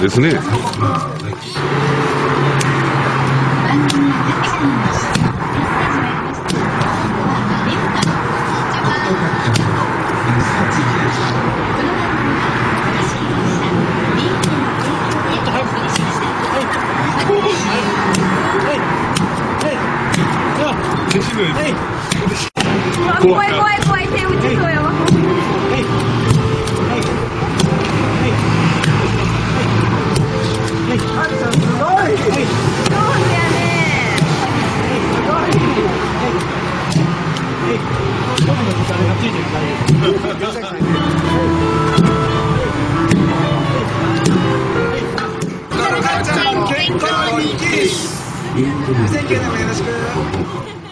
ですね。怖い。怖い。怖い。手打ち。健康にキス2009年もよろしく